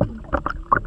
Mm-hmm.